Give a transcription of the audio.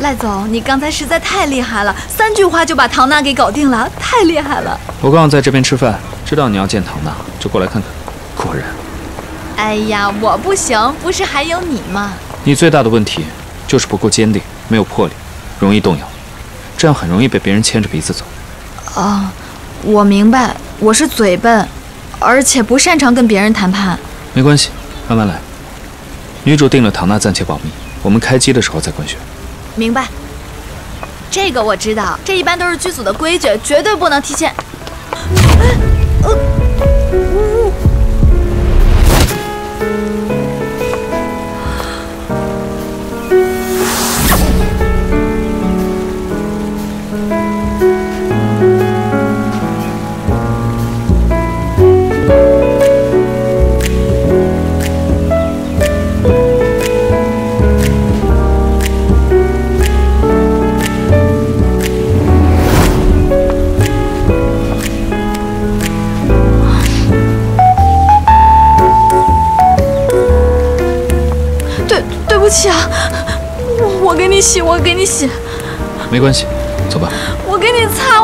赖总，你刚才实在太厉害了，三句话就把唐娜给搞定了，太厉害了。我刚好在这边吃饭，知道你要见唐娜，就过来看看。果然，哎呀，我不行，不是还有你吗？你最大的问题就是不够坚定，没有魄力，容易动摇，这样很容易被别人牵着鼻子走。哦，我明白，我是嘴笨，而且不擅长跟别人谈判。没关系，慢慢来。女主定了，唐娜暂且保密，我们开机的时候再官宣。明白。这个我知道，这一般都是剧组的规矩，绝对不能提前。对，对不起啊，我我给你洗，我给你洗，没关系，走吧。我给你擦。